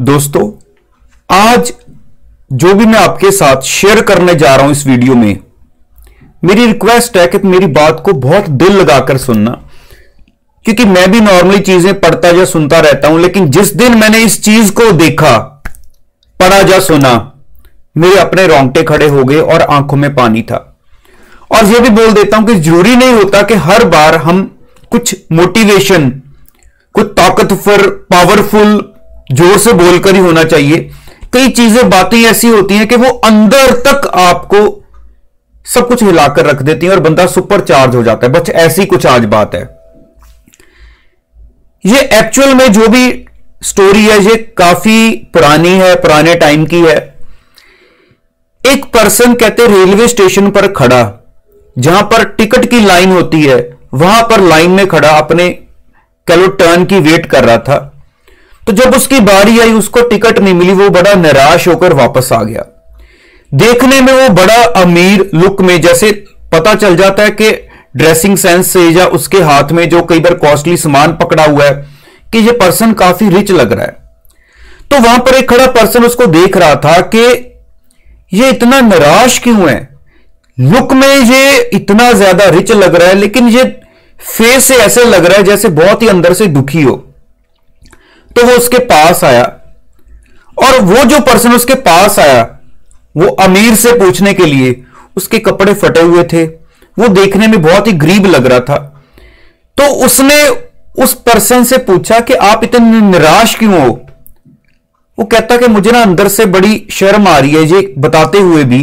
दोस्तों, आज जो भी मैं आपके साथ शेयर करने जा रहा हूँ इस वीडियो में, मेरी रिक्वेस्ट है कि मेरी बात को बहुत दिल लगाकर सुनना। क्योंकि मैं भी नॉर्मली चीज़ें पढ़ता या सुनता रहता हूँ, लेकिन जिस दिन मैंने इस चीज़ को देखा, पढ़ा या सुना, मेरे अपने रोंगटे खड़े हो गए और आँखों में पानी था। और यह भी बोल देता हूँ कि ज़रूरी नहीं होता कि हर बार हम कुछ मोटिवेशन कुछ ताकतवर पावरफुल ज़ोर से बोलकर ही होना चाहिए। कई चीज़ें, बातें ऐसी होती हैं कि वो अंदर तक आपको सब कुछ हिलाकर रख देती हैं और बंदा सुपर चार्ज हो जाता है। बस ऐसी कुछ आज बात है। ये एक्चुअल में जो भी स्टोरी है, ये काफ़ी पुरानी है, पुराने टाइम की है। एक पर्सन कहते रेलवे स्टेशन पर खड़ा। जहाँ पर टिकट की लाइन होती है, वहाँ पर लाइन में खड़ा, अपने कैलो टर्न की वेट कर रहा था। तो जब उसकी बारी आई, उसको टिकट नहीं मिली, वो बड़ा निराश होकर वापस आ गया। देखने में वो बड़ा अमीर लुक में, जैसे पता चल जाता है कि ड्रेसिंग सेंस से या उसके हाथ में जो कई बार कॉस्टली सामान पकड़ा हुआ है, कि ये पर्सन काफ़ी रिच लग रहा है। तो वहाँ पर एक खड़ा पर्सन उसको देख रहा था कि ये इतना निराश क्यों है? लुक में ये इतना ज़्यादा रिच लग रहा है, लेकिन ये फेस से ऐसे लग रहा है जैसे बहुत ही अंदर से दुखी हो। तो वो उसके पास आया। और वो जो पर्सन उसके पास आया, वो अमीर से पूछने के लिए उसके कपड़े फटे हुए थे। वो देखने में बहुत ही गरीब लग रहा था। तो उसने उस पर्सन से पूछा कि आप इतने निराश क्यों हो? वो कहता कि मुझे ना अंदर से बड़ी शर्म आ रही है ये बताते हुए भी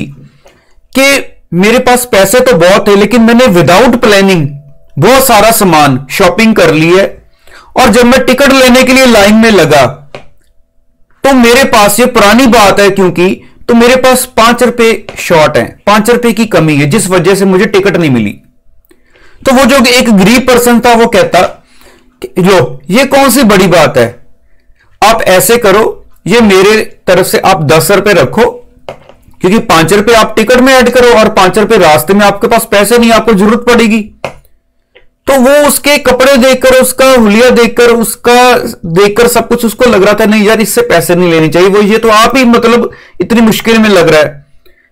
कि मेरे पास पैसे तो बहुत है लेकिन मैंने विदाउट प्लानिंग बहुत सारा सामान शॉपिंग कर ली है। और जब मैं टिकट लेने के लिए लाइन में लगा तो मेरे पास ये पुरानी बात है क्योंकि तो मेरे पास पाँच रुपए शॉर्ट है। पाँच रुपए की कमी है, जिस वजह से मुझे टिकट नहीं मिली। तो वो जो एक गरीब पर्सन था, वो कहता लो, ये कौन सी बड़ी बात है? आप ऐसे करो, ये मेरे तरफ़ से आप दस रुपए रखो, क्योंकि पाँच रुपए आप टिकट में ऐड करो और पाँच रुपए रास्ते में आपके पास पैसे नहीं, आपको ज़रूरत पड़ेगी। तो वो उसके कपड़े देखकर, उसका हुलिया देखकर, उसका देखकर सब कुछ उसको लग रहा था, नहीं यार, इससे पैसे नहीं लेने चाहिए। वो ये तो आप ही मतलब इतनी मुश्किल में लग रहा है।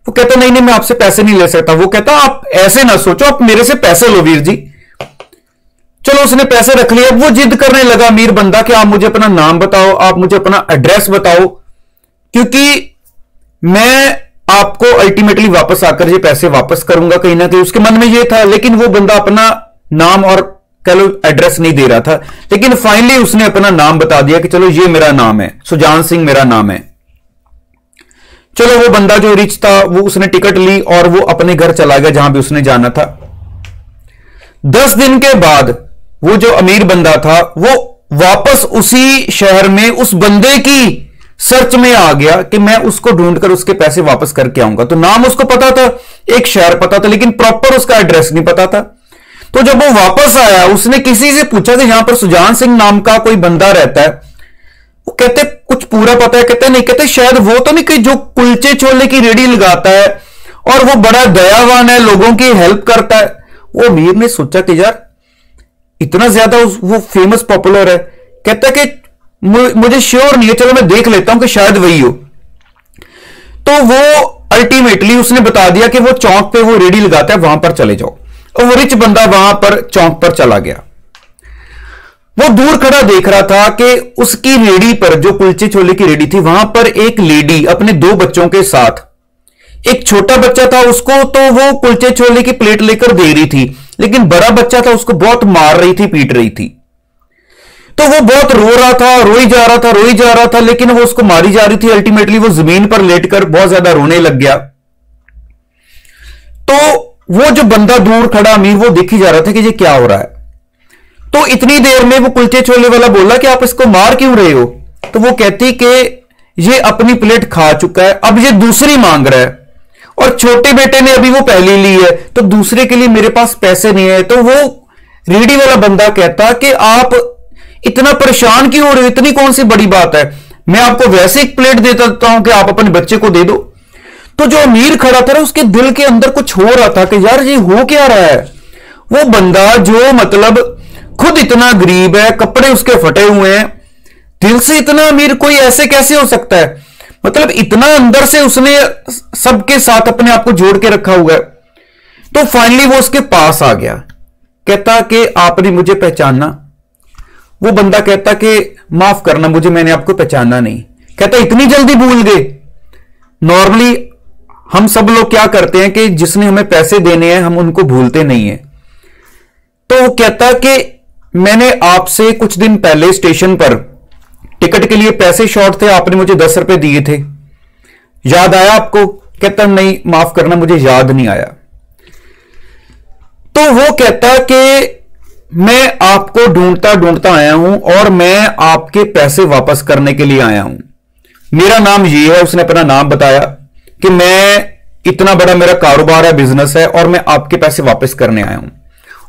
वो कहता, नहीं नहीं, मैं आपसे पैसे नहीं ले सकता। वो कहता, आप ऐसे ना सोचो, आप मेरे से पैसे लो, वीर जी। चलो, उसने पैसे रख लिए। वो जिद करने लगा अमीर बंदा, कि आप मुझे अपना नाम बताओ, आप मुझे अपना एड्रेस बताओ। क्योंकि मैं आपको अल्टीमेटली वापस आकर ये पैसे वापस करूँगा, कहीं ना कहीं। उसके मन में ये था, लेकिन वो बंदा अपना नाम और कह लो एड्रेस नहीं दे रहा था। लेकिन फाइनली उसने अपना नाम बता दिया कि चलो ये मेरा नाम है, सुजान सिंह मेरा नाम है। चलो वो बंदा जो रिच था, वो उसने टिकट ली और वो अपने घर चला गया जहाँ भी उसने जाना था। दस दिन के बाद वो जो अमीर बंदा था, वो वापस उसी शहर में उस बंदे की सर्च में आ गया कि मैं उसको ढूंढकर उसके पैसे वापस करके आऊँगा। तो नाम उसको पता था, एक शहर पता था, लेकिन प्रॉपर उसका एड्रेस नहीं पता था। तो जब वो वापस आया, उसने किसी से पूछा कि यहाँ पर सुजान सिंह नाम का कोई बंदा रहता है, वो कहते, कुछ पूरा पता है? कहते, नहीं, कहते, शायद वो तो नहीं कि जो कुलचे छोले की रेडी लगाता है और वो बड़ा दयावान है, लोगों की हेल्प करता है। वो अमीर ने सोचा कि यार, इतना ज़्यादा वो फ़ेमस पॉपुलर है। कहता है कि मुझे श्योर नहीं है, चलो मैं देख लेता हूँ कि शायद वही हो। तो वो अल्टीमेटली उसने बता दिया कि वो चौक पे वो रेडी लगाता है, वहाँ पर चले जाओ। रिच बंदा वहाँ पर चौंक पर चला गया। वो दूर खड़ा देख रहा था कि उसकी रेडी पर, जो कुलचे छोले की रेडी थी, वहाँ पर एक लेडी अपने दो बच्चों के साथ। एक छोटा बच्चा था उसको तो वो कुलचे छोले की प्लेट लेकर दे रही थी। लेकिन बड़ा बच्चा था, उसको बहुत मार रही थी, पीट रही थी। तो वो बहुत रो रहा था, रोई जा रहा था, रोई जा रहा था, लेकिन वो उसको मारी जा रही थी। अल्टीमेटली वो ज़मीन पर लेटकर बहुत ज़्यादा रोने लग गया। तो वो जो बंदा दूर खड़ा अमीर, वो दिख जा रहा था कि ये क्या हो रहा है। तो इतनी देर में वो कुलचे छोले वाला बोला कि आप इसको मार क्यों रहे हो? तो वो कहती कि ये अपनी प्लेट खा चुका है, अब ये दूसरी मांग रहा है। और छोटे बेटे ने अभी वो पहली ली है तो दूसरे के लिए मेरे पास पैसे नहीं है। तो वो रेडी वाला बंदा कहता कि आप इतना परेशान क्यों हो रहे हो? इतनी कौन सी बड़ी बात है? मैं आपको वैसे एक प्लेट दे देता हूँ कि आप अपने बच्चे को दे दो। तो जो अमीर खड़ा था उसके दिल के अंदर कुछ हो रहा था कि यार ये हो क्या रहा है? वो बंदा जो मतलब खुद इतना गरीब है, कपड़े उसके फटे हुए हैं, दिल से इतना अमीर कोई ऐसे कैसे हो सकता है? मतलब इतना अंदर से उसने सबके साथ अपने आप को जोड़ के रखा हुआ है। तो फाइनली वो उसके पास आ गया। कहता कि आपने मुझे पहचाना वो बंदा कहता कि माफ़ करना, मुझे मैंने आपको पहचाना नहीं। कहता, इतनी जल्दी भूल गए। नॉर्मली हम सब लोग क्या करते हैं कि जिसने हमें पैसे देने हैं, हम उनको भूलते नहीं है। तो वो कहता कि मैंने आपसे कुछ दिन पहले स्टेशन पर टिकट के लिए पैसे शॉर्ट थे, आपने मुझे दस रुपए दिए थे। याद आया आपको? कहता, नहीं, माफ़ करना, मुझे याद नहीं आया। तो वो कहता कि मैं आपको ढूंढता ढूंढता आया हूँ और मैं आपके पैसे वापस करने के लिए आया हूँ। मेरा नाम ये है, उसने अपना नाम बताया। कि मैं इतना बड़ा मेरा कारोबार है बिज़नेस है, और मैं आपके पैसे वापस करने आया हूँ।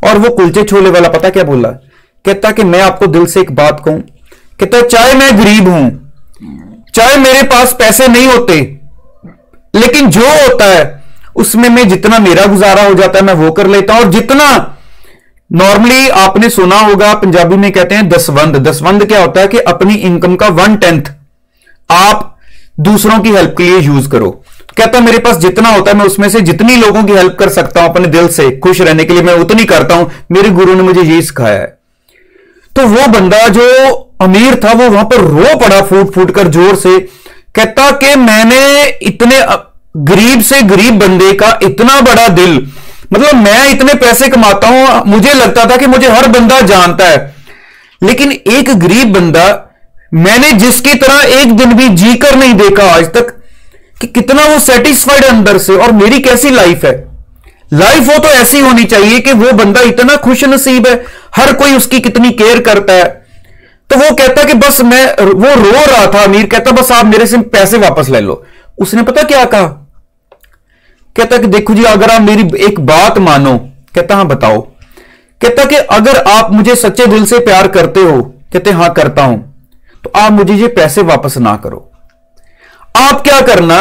और वो कुलचे छोले वाला पता क्या बोला? कहता कि मैं आपको दिल से एक बात कहूँ। कहता, चाहे मैं गरीब हूँ, चाहे मेरे पास पैसे नहीं होते, लेकिन जो होता है, उसमें मैं जितना मेरा गुजारा हो जाता है, मैं वो कर लेता हूँ। और जितना नॉर्मली आपने सुना होगा, पंजाबी में कहते हैं दसवंद। दसवंद क्या होता है कि अपनी इनकम का वन टेंथ आप दूसरों की हेल्प के लिए यूज़ करो। कहता मेरे पास जितना होता है, मैं उसमें से जितनी लोगों की हेल्प कर सकता हूँ अपने दिल से, खुश रहने के लिए मैं उतनी करता हूँ। मेरे गुरु ने मुझे यही सिखाया है। तो वो बंदा जो अमीर था, वो वहाँ पर रो पड़ा फूट फूट कर ज़ोर से। कहता कि मैंने इतने गरीब से गरीब बंदे का इतना बड़ा दिल मतलब मैं इतने पैसे कमाता हूँ, मुझे लगता था कि मुझे हर बंदा जानता है। लेकिन एक गरीब बंदा, मैंने जिसकी तरह एक दिन भी जीकर नहीं देखा आज तक कि कितना वो सेटिस्फाइड है अंदर से और मेरी कैसी लाइफ है? लाइफ हो तो ऐसी होनी चाहिए कि वो बंदा इतना खुश नसीब है, हर कोई उसकी कितनी केयर करता है। तो वो कहता कि बस मैं वो रो रहा था, अमीर कहता, बस आप मेरे से पैसे वापस ले लो। उसने पता क्या कहा? कहता कि देखो जी, अगर आप मेरी एक बात मानो, कहता, हाँ, बताओ। कहता कि अगर आप मुझे सच्चे दिल से प्यार करते हो, कहते, हाँ, करता हूँ। तो आप मुझे ये पैसे वापस ना करो। आप क्या करना,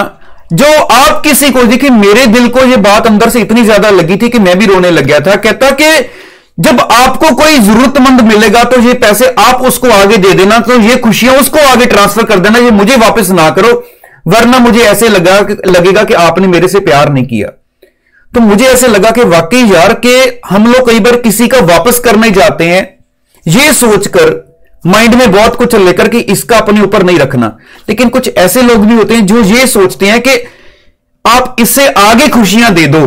जो आप किसी को, देखिए, मेरे दिल को ये बात अंदर से इतनी ज़्यादा लगी थी कि मैं भी रोने लग गया था। कहता कि जब आपको कोई जरूरतमंद मिलेगा तो ये पैसे आप उसको आगे दे देना तो ये खुशियाँ उसको आगे ट्रांसफ़र कर देना, ये मुझे वापस ना करो, वरना मुझे ऐसे लगा लगेगा कि आपने मेरे से प्यार नहीं किया। तो मुझे ऐसे लगा कि वाकई यार, कि हम लोग कई बार किसी का वापस करने जाते हैं, ये सोचकर माइंड में बहुत कुछ लेकर के इसका अपने ऊपर नहीं रखना। लेकिन कुछ ऐसे लोग भी होते हैं जो ये सोचते हैं कि आप इससे आगे खुशियाँ दे दो।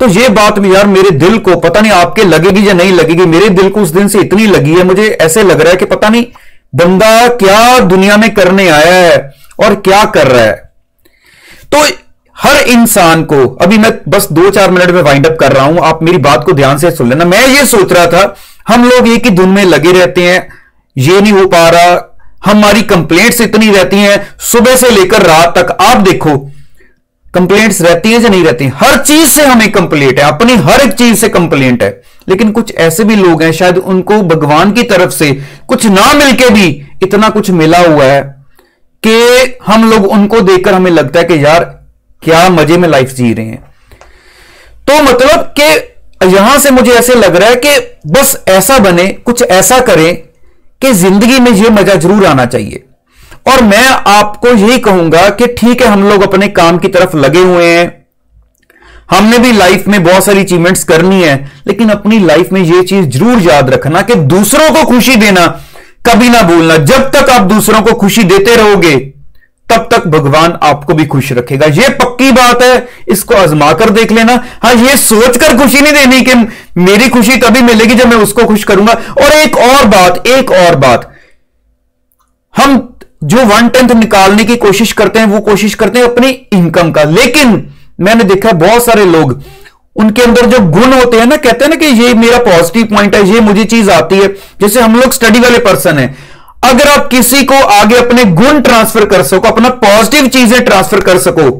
तो ये बात भी यार मेरे दिल को पता नहीं आपके लगेगी या नहीं लगेगी। मेरे दिल को उस दिन से इतनी लगी है, मुझे ऐसे लग रहा है कि पता नहीं बंदा क्या दुनिया में करने आया है और क्या कर रहा है। तो हर इंसान को, अभी मैं बस दो चार मिनट में वाइंड अप कर रहा हूँ, आप मेरी बात को ध्यान से सुन लेना। मैं ये सोच रहा था, हम लोग एक ही धुन में लगे रहते हैं ये नहीं हो पा रहा। हमारी कंप्लेंट्स इतनी रहती हैं, सुबह से लेकर रात तक। आप देखो कंप्लेंट्स रहती है या नहीं रहती हर चीज़ से हमें कंप्लेंट है, अपनी हर एक चीज़ से कंप्लेंट है। लेकिन कुछ ऐसे भी लोग हैं, शायद उनको भगवान की तरफ़ से कुछ ना मिलके भी इतना कुछ मिला हुआ है कि हम लोग उनको देखकर हमें लगता है कि यार, क्या मज़े में लाइफ जी रहे हैं। तो मतलब कि यहाँ से मुझे ऐसे लग रहा है कि बस ऐसा बने, कुछ ऐसा करें कि ज़िंदगी में यह मज़ा ज़रूर आना चाहिए। और मैं आपको यही कहूँगा कि ठीक है, हम लोग अपने काम की तरफ़ लगे हुए हैं। हमने भी लाइफ में बहुत सारी अचीवमेंट्स करनी है, लेकिन अपनी लाइफ में यह चीज़ ज़रूर याद रखना कि दूसरों को खुशी देना कभी ना भूलना। जब तक आप दूसरों को खुशी देते रहोगे तब तक भगवान आपको भी खुश रखेगा। यह पक्की बात है, इसको आजमा कर देख लेना। हाँ ये सोचकर खुशी नहीं देनी कि मेरी खुशी तभी मिलेगी जब मैं उसको खुश करूँगा। और एक और बात, एक और बात। हम जो वन टेंथ निकालने की कोशिश करते हैं, वो कोशिश करते हैं अपनी इनकम का। लेकिन मैंने देखा बहुत सारे लोग, उनके अंदर जो गुण होते हैं ना, कहते हैं ना कि ये मेरा पॉजिटिव पॉइंट है, ये मुझे चीज़ आती है। जैसे हम लोग स्टडी वाले पर्सन है अगर आप किसी को आगे अपने गुण ट्रांसफ़र कर सको, अपना पॉजिटिव चीज़ें ट्रांसफ़र कर सको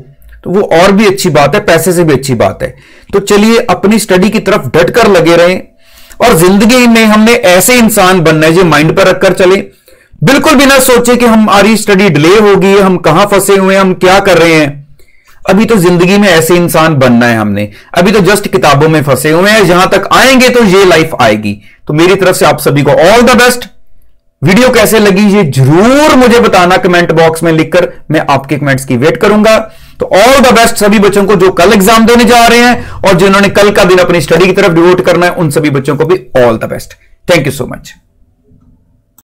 तो वो और भी अच्छी बात है, पैसे से भी अच्छी बात है। तो चलिए, अपनी स्टडी की तरफ़ डटकर लगे रहें और ज़िंदगी में हमने ऐसे इंसान बनना है जो माइंड पर रखकर चले। बिल्कुल भी ना सोचे कि हमारी स्टडी डिले होगी, हम कहाँ फंसे हुए हैं, हम क्या कर रहे हैं। अभी तो ज़िंदगी में ऐसे इंसान बनना है हमने। अभी तो जस्ट किताबों में फंसे हुए हैं, जहाँ तक आएँगे तो ये लाइफ आएगी। तो मेरी तरफ़ से आप सभी को ऑल द बेस्ट वीडियो कैसे लगी ये ज़रूर मुझे बताना कमेंट बॉक्स में लिखकर। मैं आपके कमेंट्स की वेट करूँगा। तो ऑल द बेस्ट सभी बच्चों को जो कल एग्ज़ाम देने जा रहे हैं और जिन्होंने कल का दिन अपनी स्टडी की तरफ़ डिवोट करना है, उन सभी बच्चों को भी all the best thank you so much